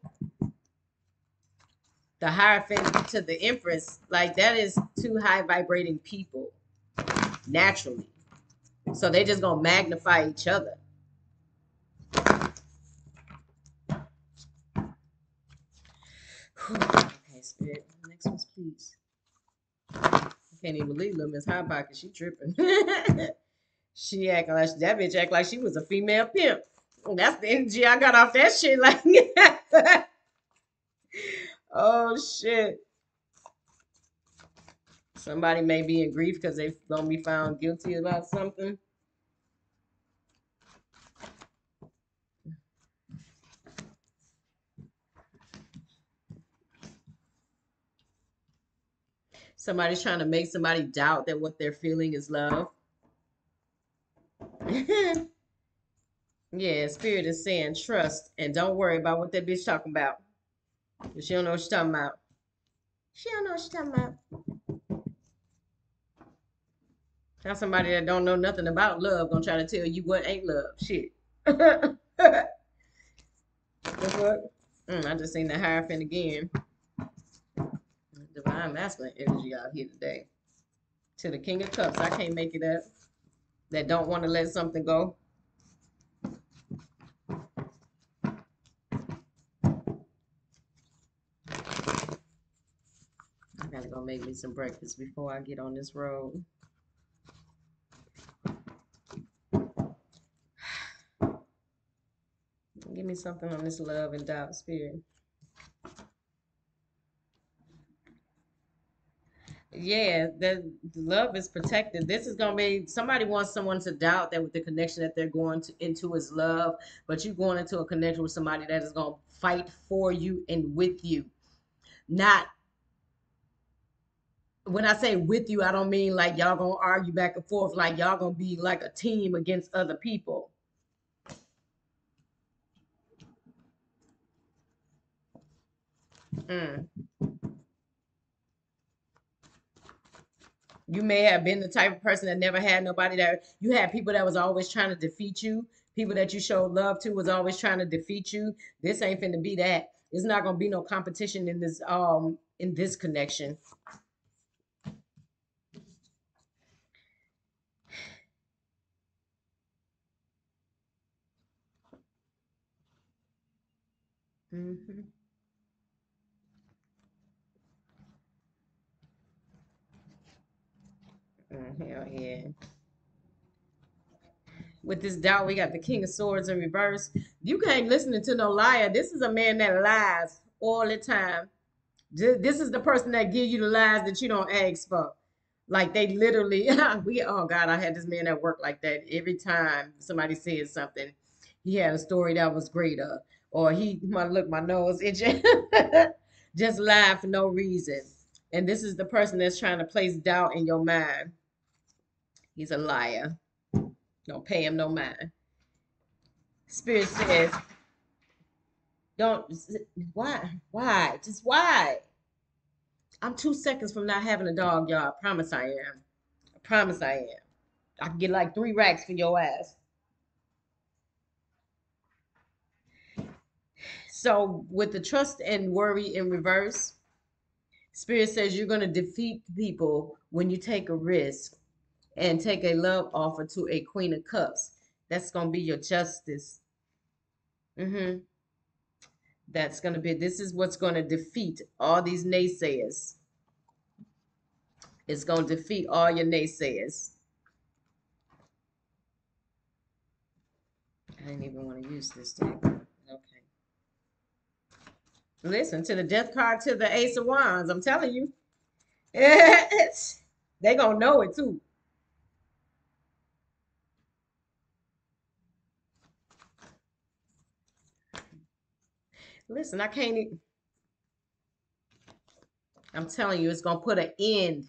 the Hierophant to the Empress, like that is two high vibrating people naturally. So they're just gonna magnify each other. Okay, Spirit. Next one, please. I can't even believe little Miss Hot Pocket. She tripping. she acting like that bitch act like she was a female pimp. That's the energy I got off that shit. Like Oh shit. Somebody may be in grief because they're gonna be found guilty about something. Somebody's trying to make somebody doubt that what they're feeling is love. yeah, spirit is saying trust and don't worry about what that bitch talking about. She don't know what she's talking about. She don't know what she's talking about. Now somebody that don't know nothing about love gonna try to tell you what ain't love. Shit. fuck? Mm, I just seen the Hierophant again. Divine masculine energy out here today. To the King of Cups. I can't make it up. That don't want to let something go. I gotta go make me some breakfast before I get on this road. Give me something on this love and doubt spirit. Yeah, the love is protected. This is gonna be somebody wants someone to doubt that with the connection that they're going to into is love, but you're going into a connection with somebody that is gonna fight for you and with you, not when I say with you, I don't mean like y'all gonna argue back and forth, like y'all gonna be like a team against other people. Mm. You may have been the type of person that never had nobody that you had people that was always trying to defeat you. People that you showed love to was always trying to defeat you. This ain't finna be that. It's not gonna be no competition in this um in this connection. Mm-hmm. Oh, hell yeah. With this doubt, we got the King of Swords in reverse. You can't listen to no liar. This is a man that lies all the time. This is the person that give you the lies that you don't ask for. Like they literally, we oh God, I had this man at work like that. Every time somebody said something, he had a story that was greater or he might look my nose itching, just lie for no reason. And this is the person that's trying to place doubt in your mind. He's a liar. Don't pay him no mind. Spirit says, don't, why? Why? Just why? I'm two seconds from not having a dog, y'all. I promise I am. I promise I am. I can get like three racks for your ass. So with the trust and worry in reverse, Spirit says you're going to defeat people when you take a risk and take a love offer to a Queen of Cups. That's going to be your justice. Mm-hmm. That's going to be, this is what's going to defeat all these naysayers. It's going to defeat all your naysayers. I didn't even want to use this deck. Okay. Listen to the death card to the ace of wands. I'm telling you. They're going to know it too. Listen, I can't. Even, I'm telling you, it's going to put an end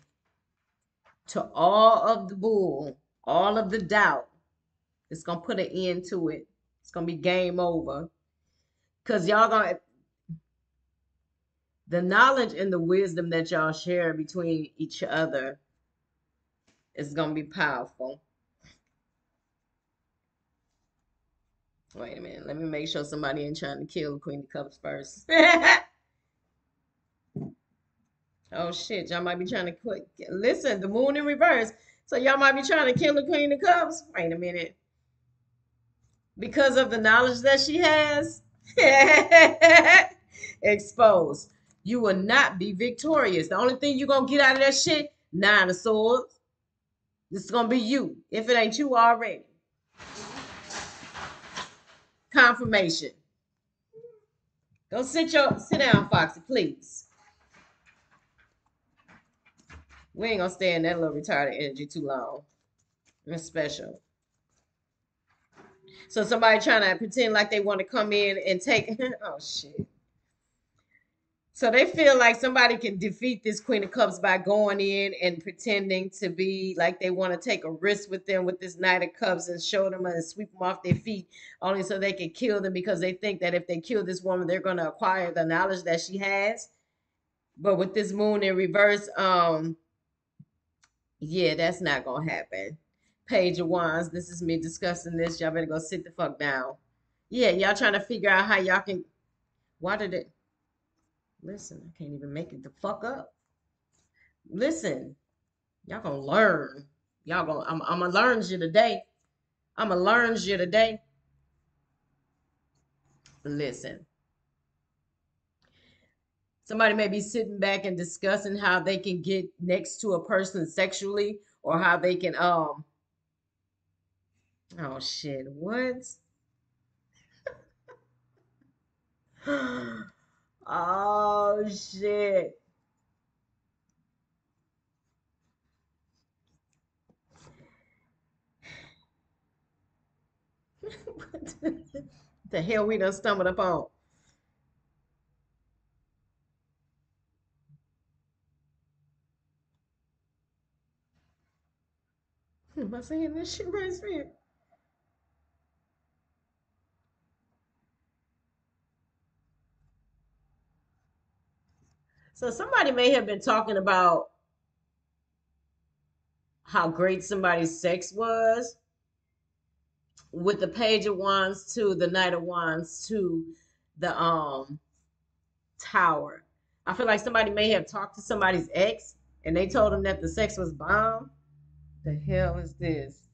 to all of the bull, all of the doubt. It's going to put an end to it. It's going to be game over. Because y'all going to. The knowledge and the wisdom that y'all share between each other is going to be powerful. Wait a minute. Let me make sure somebody ain't trying to kill Queen of Cups first. oh shit, y'all might be trying to quit. Listen, the moon in reverse. So y'all might be trying to kill the Queen of Cups. Wait a minute. Because of the knowledge that she has, exposed. You will not be victorious. The only thing you're gonna get out of that shit, nine of swords. This is gonna be you, if it ain't you already confirmation. Go sit your sit down, Foxy, please. We ain't gonna stay in that little retarded energy too long. It's special. So somebody trying to pretend like they want to come in and take oh shit. So they feel like somebody can defeat this Queen of Cups by going in and pretending to be like they want to take a risk with them with this Knight of Cups and show them and sweep them off their feet, only so they can kill them because they think that if they kill this woman, they're going to acquire the knowledge that she has. But with this moon in reverse, um, yeah, that's not going to happen. Page of Wands, this is me discussing this. Y'all better go sit the fuck down. Yeah, y'all trying to figure out how y'all can. Why did it? Listen, I can't even make it the fuck up. Listen, y'all gonna learn. Y'all gonna, I'm, I'm gonna learn you today. I'm gonna learn you today. Listen. Somebody may be sitting back and discussing how they can get next to a person sexually or how they can, um, oh shit, what? Oh shit. the hell we done stumbled upon? Am I saying this shit right here? So somebody may have been talking about how great somebody's sex was with the page of wands to the knight of wands to the um tower. I feel like somebody may have talked to somebody's ex and they told them that the sex was bomb. The hell is this?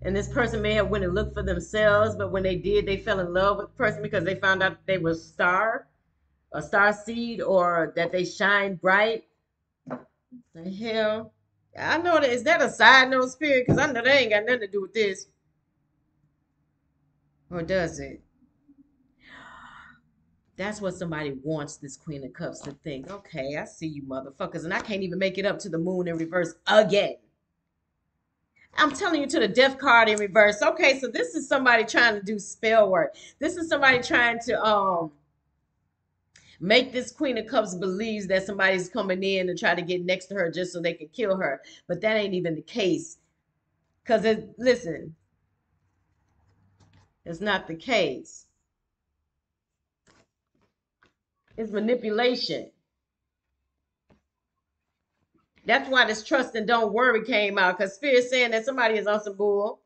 And this person may have went and looked for themselves, but when they did, they fell in love with the person because they found out they were starved a star seed or that they shine bright. The hell? I know that is that a side note spirit? Because I know they ain't got nothing to do with this. Or does it? That's what somebody wants this Queen of Cups to think. Okay, I see you motherfuckers. And I can't even make it up to the moon in reverse again. I'm telling you to the death card in reverse. Okay, so this is somebody trying to do spell work. This is somebody trying to um Make this Queen of Cups believes that somebody's coming in to try to get next to her just so they can kill her. But that ain't even the case. Because, it, listen, it's not the case. It's manipulation. That's why this trust and don't worry came out. Because is saying that somebody is on some bull.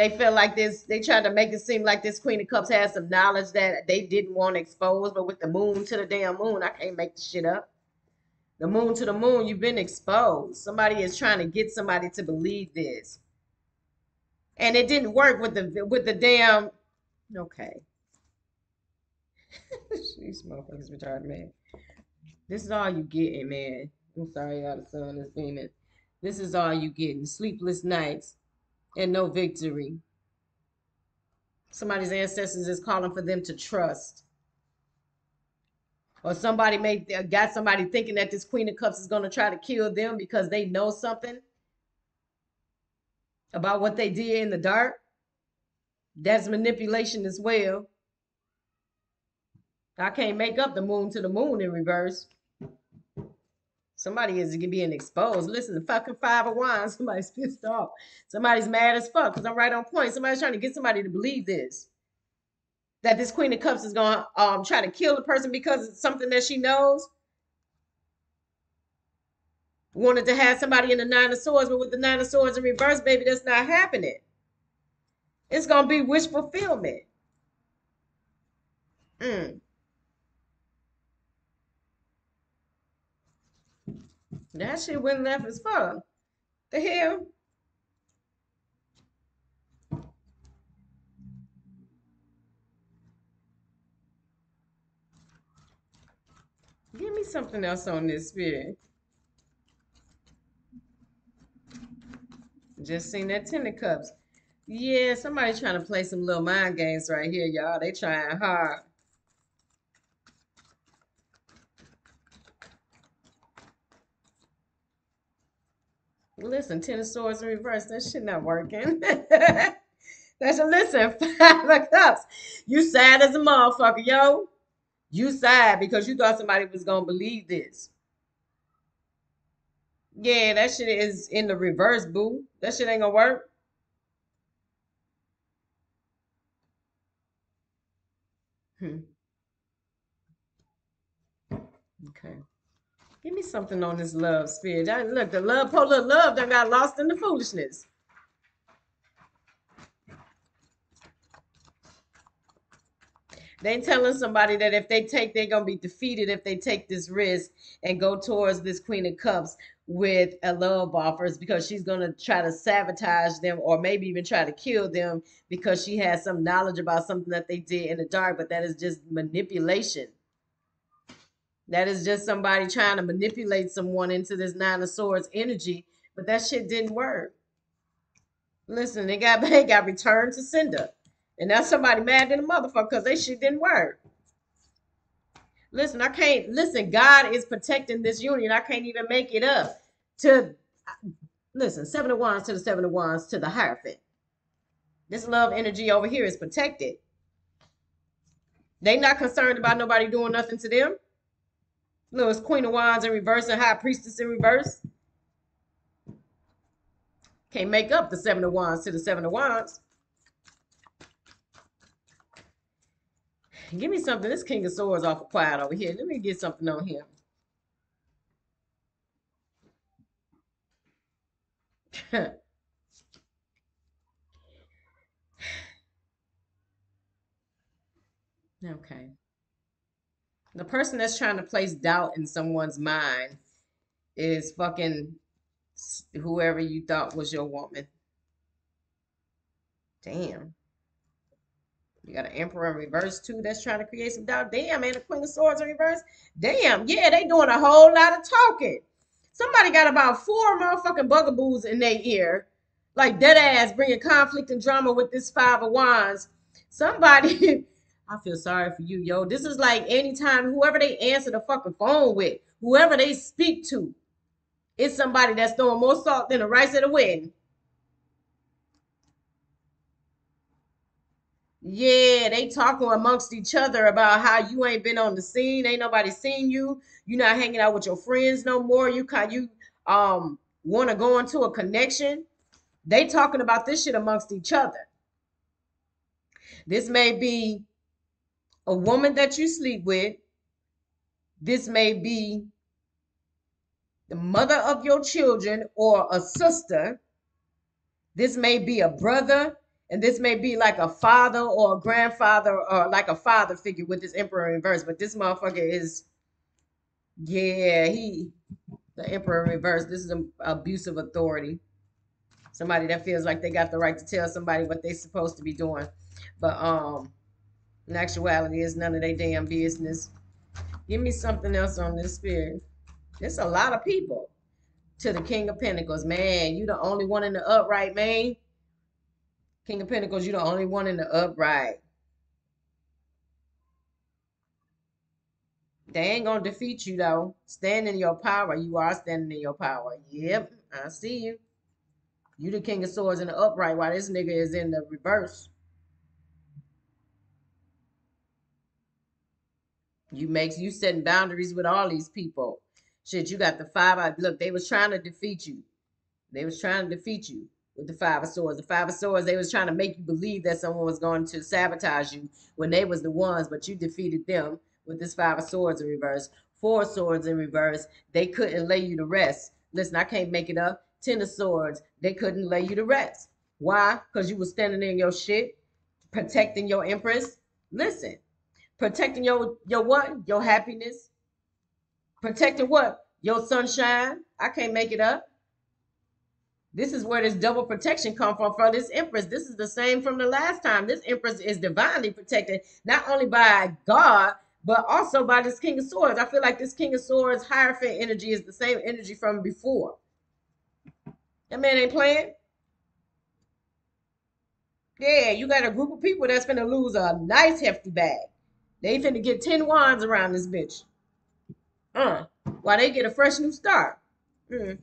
They feel like this, they tried to make it seem like this Queen of Cups has some knowledge that they didn't want exposed, but with the moon to the damn moon, I can't make the shit up. The moon to the moon, you've been exposed. Somebody is trying to get somebody to believe this. And it didn't work with the with the damn okay. These motherfuckers retarded, man. This is all you getting, man. I'm sorry, y'all. The sun is beaming. This is all you getting. Sleepless nights and no victory. Somebody's ancestors is calling for them to trust. Or somebody made uh, got somebody thinking that this Queen of Cups is going to try to kill them because they know something about what they did in the dark. That's manipulation as well. I can't make up the moon to the moon in reverse. Somebody is being exposed. Listen, the fucking five of wands. Somebody's pissed off. Somebody's mad as fuck because I'm right on point. Somebody's trying to get somebody to believe this. That this Queen of Cups is going to um, try to kill the person because it's something that she knows. Wanted to have somebody in the Nine of Swords, but with the Nine of Swords in reverse, baby, that's not happening. It's going to be wish fulfillment. Mm. That shit went left as fuck. The hell? Give me something else on this spirit. Just seen that ten of cups. Yeah, somebody trying to play some little mind games right here, y'all. They trying hard. Listen, ten of swords in reverse. That shit not working. That's a listen. Five of cups. You sad as a motherfucker, yo. You sad because you thought somebody was gonna believe this. Yeah, that shit is in the reverse, boo. That shit ain't gonna work. Hmm. Okay. Give me something on this love spirit. I, look, the love, polar love that got lost in the foolishness. They telling somebody that if they take, they're gonna be defeated if they take this risk and go towards this Queen of Cups with a love offers because she's gonna try to sabotage them or maybe even try to kill them because she has some knowledge about something that they did in the dark, but that is just manipulation. That is just somebody trying to manipulate someone into this Nine of Swords energy, but that shit didn't work. Listen, they got they got returned to sender. And that's somebody mad than a motherfucker because they shit didn't work. Listen, I can't listen, God is protecting this union. I can't even make it up. To uh, listen, seven of wands to the seven of wands to the Hierophant. This love energy over here is protected. They not concerned about nobody doing nothing to them. Look, it's Queen of Wands in reverse and High Priestess in reverse. Can't make up the Seven of Wands to the Seven of Wands. Give me something. This King of Swords awful quiet over here. Let me get something on him. okay. The person that's trying to place doubt in someone's mind is fucking whoever you thought was your woman. Damn. You got an emperor in reverse too that's trying to create some doubt. Damn, man, the queen of swords in reverse. Damn, yeah, they doing a whole lot of talking. Somebody got about four motherfucking bugaboos in their ear, like dead ass, bringing conflict and drama with this five of wands. Somebody I feel sorry for you, yo. This is like anytime whoever they answer the fucking phone with, whoever they speak to, it's somebody that's throwing more salt than the rice at a wedding. Yeah, they talking amongst each other about how you ain't been on the scene, ain't nobody seen you. you not hanging out with your friends no more. You kind you um want to go into a connection. They talking about this shit amongst each other. This may be a woman that you sleep with. This may be the mother of your children or a sister. This may be a brother and this may be like a father or a grandfather or like a father figure with this emperor in reverse, but this motherfucker is, yeah, he, the emperor in reverse. This is an abusive authority. Somebody that feels like they got the right to tell somebody what they're supposed to be doing, but um, in actuality, it's none of their damn business. Give me something else on this spirit. There's a lot of people to the King of Pentacles, man. You the only one in the upright, man. King of Pentacles, you're the only one in the upright. They ain't gonna defeat you though. Stand in your power. You are standing in your power. Yep, I see you. You the king of swords in the upright while this nigga is in the reverse. You makes you setting boundaries with all these people. Shit, you got the five. Look, they was trying to defeat you. They was trying to defeat you with the five of swords. The five of swords, they was trying to make you believe that someone was going to sabotage you when they was the ones, but you defeated them with this five of swords in reverse. Four swords in reverse, they couldn't lay you to rest. Listen, I can't make it up. Ten of swords, they couldn't lay you to rest. Why? Because you was standing in your shit, protecting your empress. Listen, protecting your your what? Your happiness. Protecting what? Your sunshine. I can't make it up. This is where this double protection come from for this empress. This is the same from the last time. This empress is divinely protected, not only by God, but also by this king of swords. I feel like this king of swords hierophant energy is the same energy from before. That man ain't playing. Yeah, you got a group of people that's gonna lose a nice hefty bag. They finna get 10 wands around this bitch. Uh, while they get a fresh new start. Mm.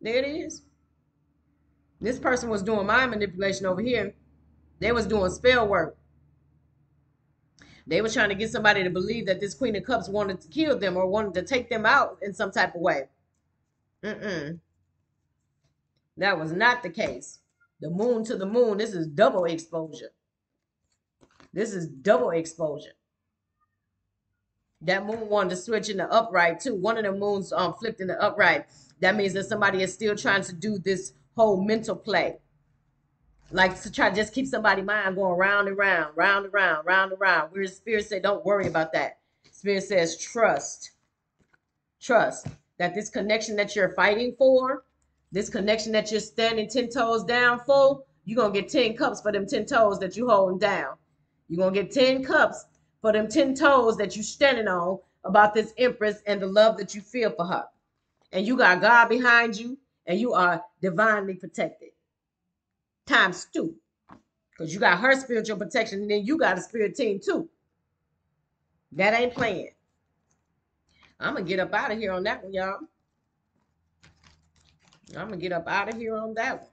There it is. This person was doing mind manipulation over here. They was doing spell work. They were trying to get somebody to believe that this Queen of Cups wanted to kill them or wanted to take them out in some type of way. Mm-mm. That was not the case. The moon to the moon, this is double exposure. This is double exposure. That moon wanted to switch in the upright too. One of the moons um flipped in the upright. That means that somebody is still trying to do this whole mental play. Like to try to just keep somebody's mind going round and round, round and round, round and round. Where Spirit said, don't worry about that. Spirit says, trust. Trust that this connection that you're fighting for, this connection that you're standing 10 toes down for, you're going to get 10 cups for them 10 toes that you holding down. You're to get 10 cups for them 10 toes that you standing on about this empress and the love that you feel for her. And you got God behind you and you are divinely protected. Times two. Because you got her spiritual protection, and then you got a spirit team too. That ain't playing. I'm gonna get up out of here on that one, y'all. I'm gonna get up out of here on that one.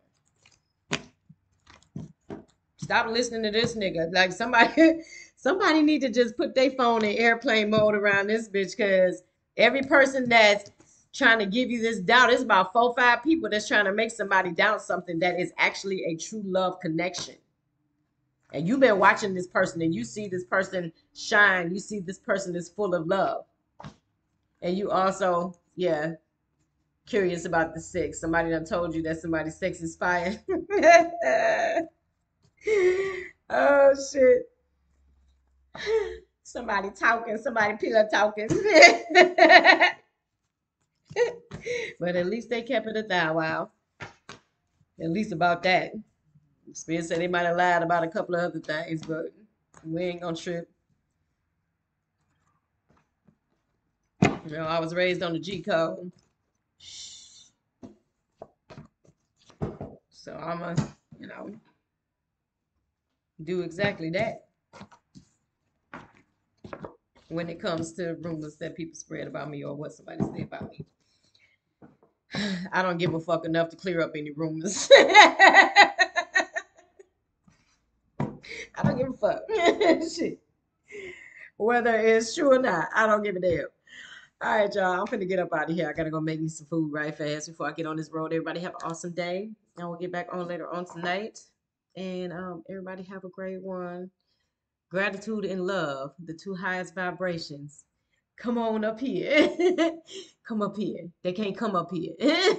Stop listening to this nigga. Like somebody, somebody need to just put their phone in airplane mode around this bitch, cause every person that's trying to give you this doubt. It's about four, five people that's trying to make somebody doubt something that is actually a true love connection. And you've been watching this person and you see this person shine. You see this person is full of love. And you also, yeah, curious about the sex. Somebody done told you that somebody's sex is fire. oh shit. Somebody talking, somebody pillow talking. but at least they kept it a thou wow. At least about that. Spirit said they might have lied about a couple of other things, but we ain't gonna trip. You know, I was raised on the G code. So I'm a, you know, do exactly that when it comes to rumors that people spread about me or what somebody said about me. I don't give a fuck enough to clear up any rumors. I don't give a fuck. Shit. Whether it's true or not, I don't give a damn. All right, y'all. I'm gonna get up out of here. I gotta go make me some food right fast before I get on this road. Everybody have an awesome day. And we'll get back on later on tonight and um, everybody have a great one. Gratitude and love, the two highest vibrations. Come on up here. come up here. They can't come up here.